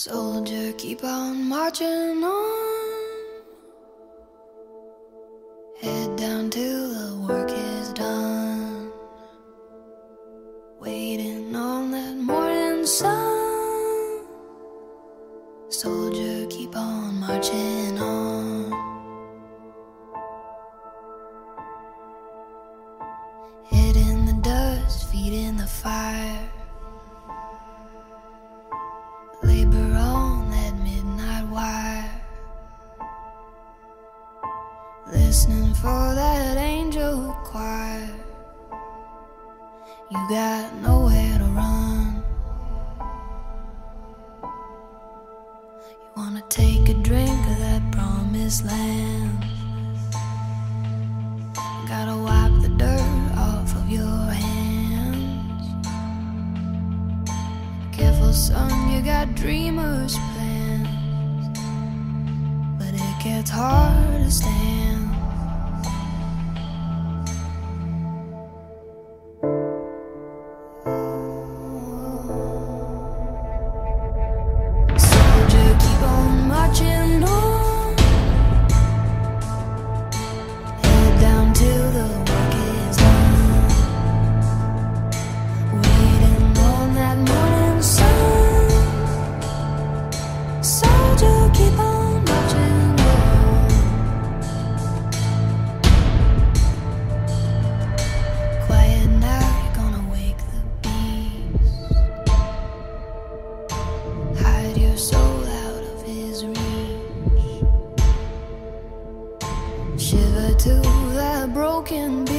Soldier, keep on marching on. Head down till the work is done. Waiting on that morning sun. Soldier, keep on marching on. Head in the dust, feet in the fire. Listening for that angel choir. You got nowhere to run. You wanna take a drink of that promised land. Gotta wipe the dirt off of your hands. Careful, son, you got dreamers' plans. But it gets hard to stand. to that broken beat.